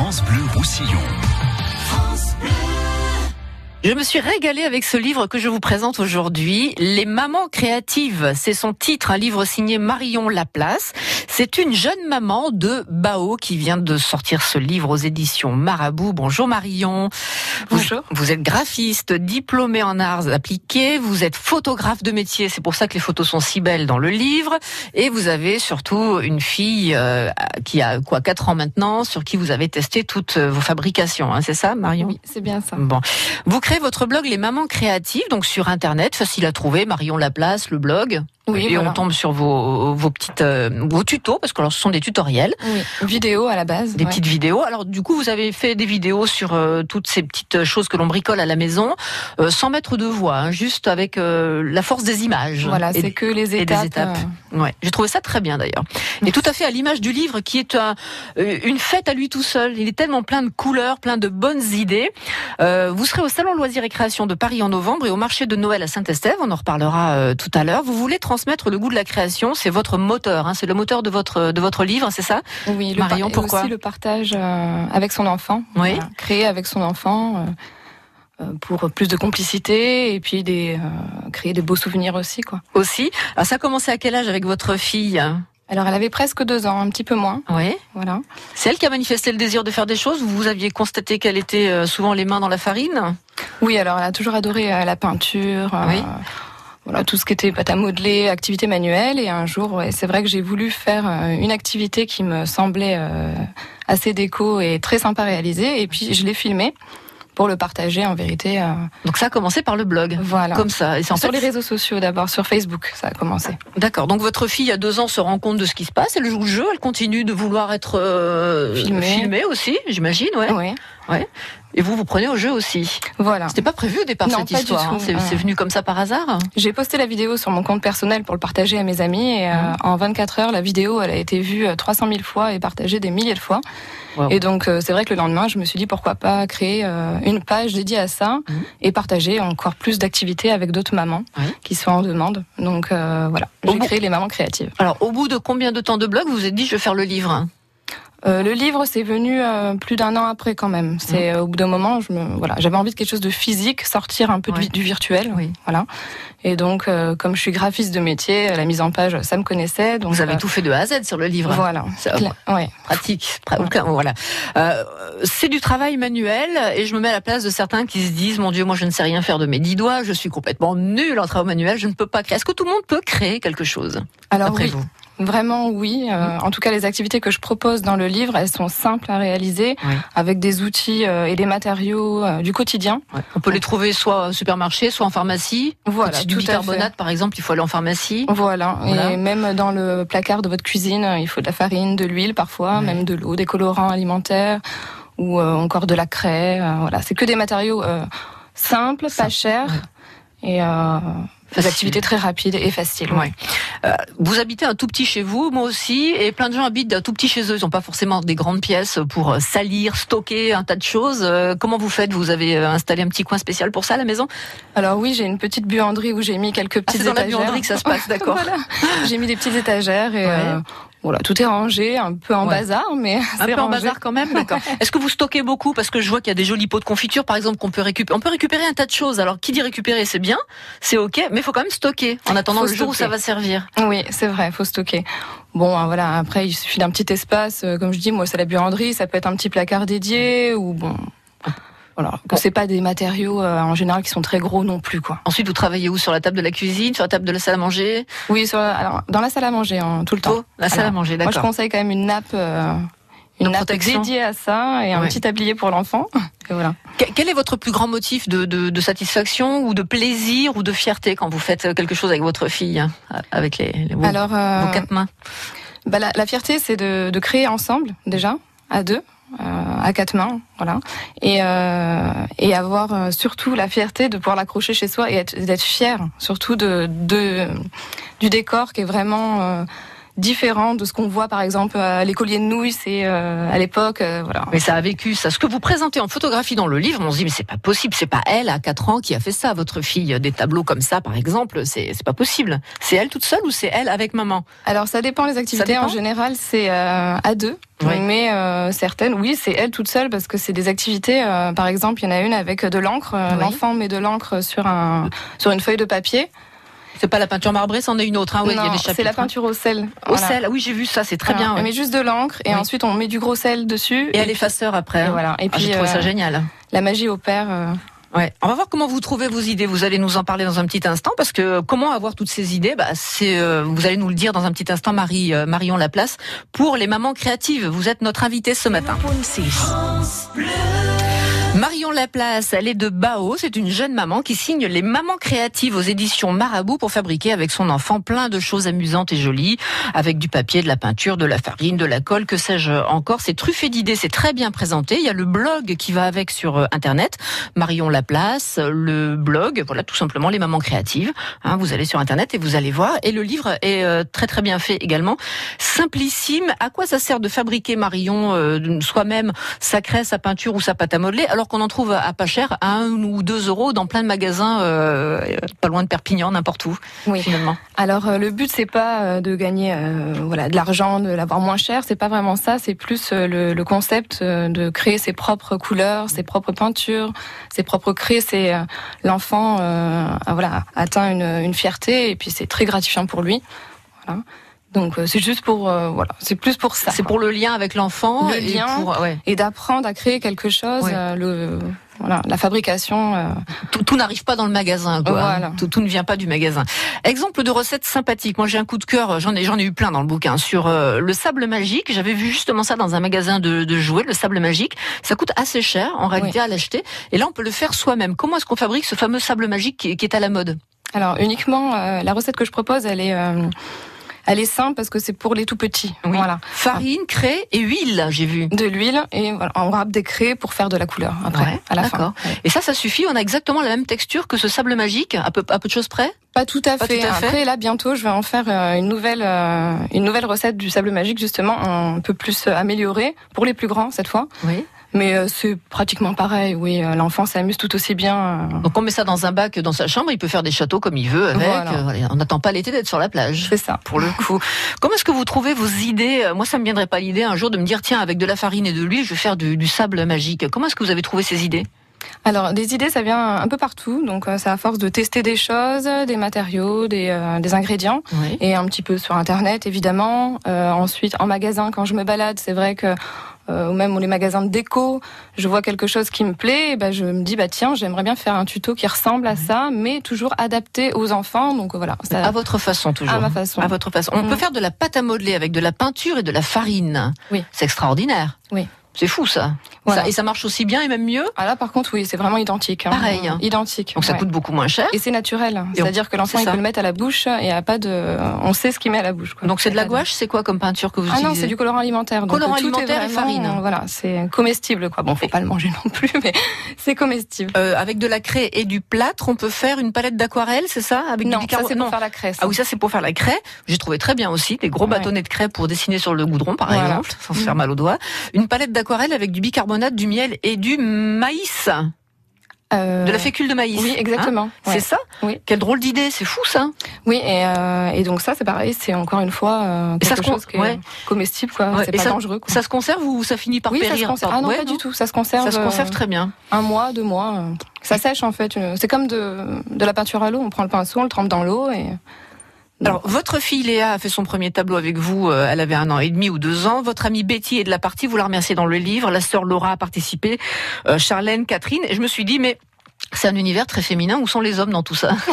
France Bleu Roussillon. Je me suis régalée avec ce livre que je vous présente aujourd'hui, Les mamans créatives. C'est son titre, un livre signé Marion Laplace. C'est une jeune maman de Bao qui vient de sortir ce livre aux éditions Marabout. Bonjour Marion. Bonjour. Vous, vous êtes graphiste, diplômée en arts appliqués, vous êtes photographe de métier, c'est pour ça que les photos sont si belles dans le livre. Et vous avez surtout une fille euh, qui a quoi 4 ans maintenant, sur qui vous avez testé toutes vos fabrications. Hein, c'est ça Marion? Oui, c'est bien ça. Bon. Vous votre blog Les Mamans Créatives, donc sur Internet, facile à trouver, Marion Laplace, le blog. Oui, et voilà. on tombe sur vos, vos petites euh, vos tutos parce que alors, ce sont des tutoriels, Oui, vidéo à la base. des ouais. petites vidéos. Alors du coup, vous avez fait des vidéos sur euh, toutes ces petites choses que l'on bricole à la maison, euh, sans mettre de voix, hein, juste avec euh, la force des images. Voilà, c'est que les et des étapes. étapes. Ouais, j'ai trouvé ça très bien d'ailleurs. Et tout à fait à l'image du livre qui est un- une fête à lui tout seul. Il est tellement plein de couleurs, plein de bonnes idées. Vous serez au Salon Loisirs et Création de Paris en novembre et au marché de Noël à Saint-Estève. On en reparlera tout à l'heure. Vous voulez transmettre le goût de la création. C'est votre moteur. Hein, c'est le moteur de votre de votre livre, c'est ça? Oui, le Marion, et pourquoi? aussi le partage euh, avec son enfant. Oui. Voilà, créer avec son enfant euh, euh, pour plus de complicité et puis des, euh, créer des beaux souvenirs aussi. quoi. Aussi. Alors ça a commencé à quel âge avec votre fille? Alors elle avait presque deux ans, un petit peu moins. Oui. Voilà. C'est elle qui a manifesté le désir de faire des choses? Vous aviez constaté qu'elle était souvent les mains dans la farine? Oui, alors elle a toujours adoré la peinture. euh, Oui. Voilà, tout ce qui était pâte à modeler, activité manuelle. Et un jour, ouais, c'est vrai que j'ai voulu faire euh, une activité qui me semblait euh, assez déco et très sympa à réaliser. Et puis, je l'ai filmé pour le partager en vérité. euh, Donc ça a commencé par le blog. voilà. Comme ça. Et c'est en sur fait, les réseaux sociaux d'abord, sur Facebook, ça a commencé. D'accord. Donc votre fille, à deux ans, se rend compte de ce qui se passe. Elle joue le jeu. Elle continue de vouloir être euh, Filmée. filmée aussi, j'imagine. Ouais. Oui, Et vous, vous prenez au jeu aussi. voilà. C'était pas prévu au départ Non, cette histoire. hein. C'est venu comme ça par hasard. J'ai posté la vidéo sur mon compte personnel pour le partager à mes amis. Et euh, Mhm. en 24 heures, la vidéo, elle a été vue euh, 300 000 fois et partagée des milliers de fois. Wow. Et donc, euh, c'est vrai que le lendemain, je me suis dit pourquoi pas créer euh, une page dédiée à ça Mhm. et partager encore plus d'activités avec d'autres mamans qui sont en demande. Donc euh, voilà, j'ai bout- créé les mamans créatives. Alors, au bout de combien de temps de blog vous vous êtes dit je vais faire le livre? Euh, le livre, c'est venu euh, plus d'un an après quand même. C'est euh, au bout d'un moment, je me, voilà, j'avais envie de quelque chose de physique, sortir un peu Ouais. du, du virtuel. Oui. Voilà. Et donc, comme je suis graphiste de métier, la mise en page, ça me connaissait. Donc, Vous avez tout fait de A à Z sur le livre. Voilà. Ça- ouais. pratique. Pra- aucun- voilà. C'est du travail manuel et je me mets à la place de certains qui se disent mon Dieu, moi je ne sais rien faire de mes dix doigts, je suis complètement nul en travail manuel, je ne peux pas créer. Est-ce que tout le monde peut créer quelque chose Alors après oui, vous? Vraiment oui. Euh, En tout cas, les activités que je propose dans le livre, elles sont simples à réaliser, Oui. avec des outils euh, et des matériaux euh, du quotidien. Ouais. On peut les trouver soit au supermarché, soit en pharmacie. Voilà, Quand du tout fait. bicarbonate par exemple, il faut aller en pharmacie. Voilà. Voilà. Et même dans le placard de votre cuisine, euh, il faut de la farine, de l'huile parfois, Ouais. même de l'eau, des colorants alimentaires ou euh, encore de la craie. euh, voilà, c'est que des matériaux euh, simples, pas chers ouais. et euh, des Facile. activités très rapides et faciles. Ouais. Euh, vous habitez un tout petit chez vous, moi aussi, et plein de gens habitent un tout petit chez eux. Ils n'ont pas forcément des grandes pièces pour euh, salir, stocker un tas de choses. Euh, comment vous faites? Vous avez installé un petit coin spécial pour ça à la maison? Alors oui, j'ai une petite buanderie où j'ai mis quelques Ah, petites C'est dans la étagères. buanderie que ça se passe, d'accord. Voilà. J'ai mis des petites étagères et Ouais. euh, voilà, tout est rangé, un peu en Ouais. bazar, mais Un peu en bazar quand même, d'accord. Est-ce que vous stockez beaucoup Parce que je vois qu'il y a des jolis pots de confiture, par exemple, qu'on peut récupérer. On peut récupérer un tas de choses. Alors, qui dit récupérer, c'est bien, c'est ok, mais il faut quand même stocker en attendant Faut le jour où ça va servir. Oui, c'est vrai, faut stocker. Bon, hein, voilà, après il suffit d'un petit espace, euh, comme je dis, moi c'est la buanderie, ça peut être un petit placard dédié ou bon. Voilà, que Bon. c'est pas des matériaux euh, en général qui sont très gros non plus quoi. Ensuite, vous travaillez où? Sur la table de la cuisine, sur la table de la salle à manger? Oui, sur, alors dans la salle à manger hein, tout le temps. Oh, la salle à manger, Moi je d'accord. conseille quand même une nappe euh, une De nappe protection. dédiée à ça et un Ouais. petit tablier pour l'enfant. Et voilà. Que- Quel est votre plus grand motif de, de- de satisfaction ou de plaisir ou de fierté quand vous faites quelque chose avec votre fille, hein, avec les, les- vos, Alors euh, vos quatre mains? Bah, la, la fierté, c'est de, de créer ensemble, déjà, à deux, à quatre mains, voilà. Et, euh, et avoir euh, surtout la fierté de pouvoir l'accrocher chez soi et être- d'être fier, surtout de, de, du décor qui est vraiment euh, différent de ce qu'on voit par exemple à l'écolier de nouilles, c'est à l'époque, voilà. Mais ça a vécu ça. Ce que vous présentez en photographie dans le livre, on se dit mais c'est pas possible, c'est pas elle à 4 ans qui a fait ça, votre fille, des tableaux comme ça par exemple, c'est c'est pas possible. C'est elle toute seule ou c'est elle avec maman? Alors ça dépend les activités. En général, c'est à deux. Mais euh, certaines, oui, c'est elle toute seule parce que c'est des activités. Euh, par exemple, il y en a une avec de l'encre. Euh, l'enfant met de l'encre sur un sur une feuille de papier. C'est pas la peinture marbrée, c'en est une autre. Hein, oui, c'est la peinture au sel. Au sel, oui, j'ai vu ça, c'est très bien. On met juste de l'encre et ensuite on met du gros sel dessus. Et, à l'effaceur après. Et hein. voilà. Et ah, puis, j'ai trouvé ça génial. La magie opère. Ouais. On va voir comment vous trouvez vos idées. Vous allez nous en parler dans un petit instant parce que comment avoir toutes ces idées bah, c'est euh, vous allez nous le dire dans un petit instant Marie euh, Marion Laplace pour les mamans créatives. Vous êtes notre invitée ce matin. Marion Laplace, elle est de Bao. C'est une jeune maman qui signe les mamans créatives aux éditions Marabout pour fabriquer avec son enfant plein de choses amusantes et jolies, avec du papier, de la peinture, de la farine, de la colle, que sais-je encore. C'est truffé d'idées, c'est très bien présenté. Il y a le blog qui va avec sur euh, Internet. Marion Laplace, le blog, voilà, tout simplement les mamans créatives. Hein, vous allez sur Internet et vous allez voir. Et le livre est euh, très très bien fait également. Simplissime. À quoi ça sert de fabriquer Marion euh, soi-même sa craie, sa peinture ou sa pâte à modeler? Qu'on en trouve à pas cher, à 1 ou 2 euros dans plein de magasins, euh, pas loin de Perpignan, n'importe où. Oui. Finalement. Alors euh, le but c'est pas euh, de gagner voilà de l'argent, de l'avoir moins cher, c'est pas vraiment ça. C'est plus le, le, concept de créer ses propres couleurs, ses propres peintures, ses propres craies. C'est l'enfant voilà atteint une, une fierté et puis c'est très gratifiant pour lui. Voilà. Donc euh, c'est juste pour euh, voilà, c'est plus pour ça. C'est pour le lien avec l'enfant le et, lien, et d'apprendre à créer quelque chose. Euh, le voilà, la fabrication. Tout, tout n'arrive pas dans le magasin. Quoi, voilà. tout, tout, ne vient pas du magasin. Exemple de recette sympathique. Moi, j'ai un coup de cœur. J'en ai, j'en ai eu plein dans le bouquin sur le sable magique. J'avais vu justement ça dans un magasin de, de, jouets, le sable magique. Ça coûte assez cher en réalité à l'acheter. Et là, on peut le faire soi-même. Comment est-ce qu'on fabrique ce fameux sable magique qui, qui est à la mode? Alors uniquement la recette que je propose, elle est elle est simple parce que c'est pour les tout petits. Voilà. Farine, craie et huile, j'ai vu. De l'huile et voilà, on râpe des craies pour faire de la couleur après, à la fin. Et ça, ça suffit. On a exactement la même texture que ce sable magique, à peu, à peu de choses près? Pas tout à fait. Après, là, bientôt, je vais en faire euh, une nouvelle, euh, une nouvelle recette du sable magique, justement, un peu plus améliorée pour les plus grands cette fois. Oui. Mais euh, c'est pratiquement pareil, oui. Euh, l'enfant s'amuse tout aussi bien. Euh. Donc on met ça dans un bac dans sa chambre, il peut faire des châteaux comme il veut avec. on n'attend pas l'été d'être sur la plage. C'est ça. Pour le coup. Comment est-ce que vous trouvez vos idées Moi, ça me viendrait pas l'idée un jour de me dire tiens, avec de la farine et de l'huile, je vais faire du, sable magique. Comment est-ce que vous avez trouvé ces idées? Alors, des idées, ça vient un peu partout. Donc, c'est à force de tester des choses, des matériaux, des, des ingrédients, et un petit peu sur Internet, évidemment. ensuite, en magasin, quand je me balade, c'est vrai que ou même les magasins de déco, je vois quelque chose qui me plaît, ben je me dis bah tiens, j'aimerais bien faire un tuto qui ressemble à ça, mais toujours adapté aux enfants. Donc voilà. Ça... À votre façon toujours. À ma façon. À votre façon. On peut mm. faire de la pâte à modeler avec de la peinture et de la farine. Oui. C'est extraordinaire. Oui. C'est fou ça. Et ça marche aussi bien et même mieux Ah là par contre oui, c'est vraiment identique. Hein. Pareil. Hein. Identique. Donc ça coûte beaucoup moins cher. Et c'est naturel. C'est-à-dire que l'enfant il peut le mettre à la bouche et a pas de on sait ce qu'il met à la bouche Donc c'est de la gouache, c'est quoi comme peinture que vous utilisez Ah non, c'est du colorant alimentaire. Donc colorant alimentaire et farine. Voilà, c'est comestible quoi. Bon, faut pas le manger non plus mais c'est comestible. Euh, avec de la craie et du plâtre, on peut faire une palette d'aquarelle, c'est ça avec Non, ça c'est pour faire la craie. Ah oui, ça c'est pour faire la craie. J'ai trouvé très bien aussi des gros bâtonnets de craie pour dessiner sur le goudron par exemple, sans se faire mal aux doigts. Une palette d'aquarelle avec du bicarbonate du miel et du maïs. Euh, de la fécule de maïs. Oui, exactement. Hein c'est ça Oui. Quelle drôle d'idée, c'est fou ça. Oui, et, euh, et donc ça, c'est pareil, c'est encore une fois euh, quelque ça chose qui est comestible, quoi. C'est pas dangereux. Quoi. Ça se conserve ou ça finit par oui, périr ça se conserve. Ah non, pas du tout. Ça se conserve. Ça se conserve très bien. Un mois, deux mois. Ça sèche en fait. C'est comme de, de la peinture à l'eau. On prend le pinceau, on le trempe dans l'eau et alors, votre fille Léa a fait son premier tableau avec vous, euh, elle avait un an et demi ou deux ans. Votre amie Betty est de la partie, vous la remerciez dans le livre. La sœur Laura a participé, euh, Charlène, Catherine. Et je me suis dit, mais c'est un univers très féminin. Où sont les hommes dans tout ça?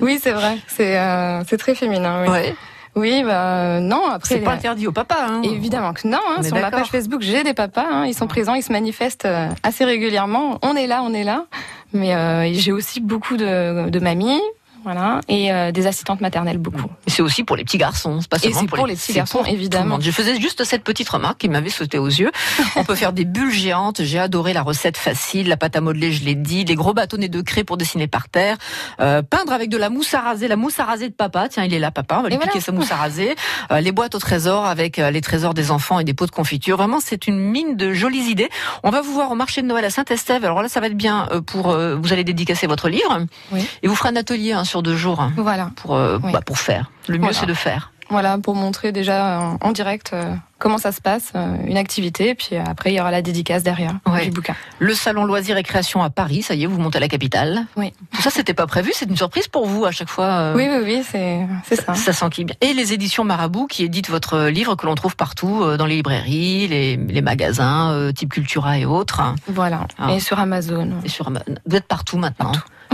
Oui, c'est vrai. C'est euh, très féminin. Oui. Ouais. Oui, bah non. Après, c'est pas interdit aux papas. Hein. Évidemment que non. Hein. Sur ma page Facebook, j'ai des papas. Hein. Ils sont présents, ils se manifestent assez régulièrement. On est là, on est là. Mais j'ai aussi beaucoup de, de mamies, voilà, et euh, des assistantes maternelles beaucoup. Et c'est aussi pour les petits garçons, c'est pas Et seulement c'est pour, pour les petits garçons, évidemment. Je faisais juste cette petite remarque qui m'avait sauté aux yeux. On peut faire des bulles géantes. J'ai adoré la recette facile, la pâte à modeler, je l'ai dit, les gros bâtonnets de craie pour dessiner par terre, euh, peindre avec de la mousse à raser, la mousse à raser de papa. Tiens, il est là, papa. On va lui Et piquer voilà. sa mousse à raser. Euh, les boîtes au trésor avec les trésors des enfants et des pots de confiture. Vraiment, c'est une mine de jolies idées. On va vous voir au marché de Noël à Saint-Estève. Alors là, ça va être bien pour vous allez dédicacer votre livre Oui. et vous ferez un atelier hein, sur deux jours hein, Voilà, pour euh, Oui. bah, pour faire. Le mieux, Voilà. c'est de faire. voilà, pour montrer déjà en, en direct euh, comment ça se passe, euh, une activité, puis après il y aura la dédicace derrière Ouais. du bouquin. Le salon loisirs et création à Paris, ça y est, vous montez à la capitale. Oui. Tout ça, c'était pas prévu, c'est une surprise pour vous à chaque fois. euh, Oui, oui, oui, c'est ça. Ça s'enquille bien. Et les éditions Marabout qui éditent votre livre que l'on trouve partout euh, dans les librairies, les, les magasins, euh, type Cultura et autres. Voilà, Ah. et sur Amazon. Et sur, vous êtes partout maintenant.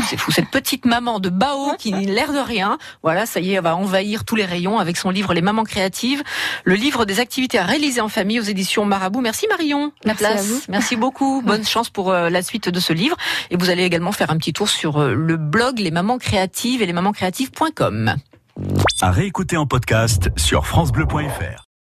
C'est fou. Cette petite maman de Bao qui n'a l'air de rien. Voilà, ça y est, elle va envahir tous les rayons avec son livre Les Mamans Créatives. Le livre des activités à réaliser en famille aux éditions Marabout. Merci Marion. La Merci à place. vous. Merci beaucoup. Bonne chance pour euh, la suite de ce livre. Et vous allez également faire un petit tour sur euh, le blog Les Mamans Créatives et lesmamancréatives.com. À réécouter en podcast sur FranceBleu.fr.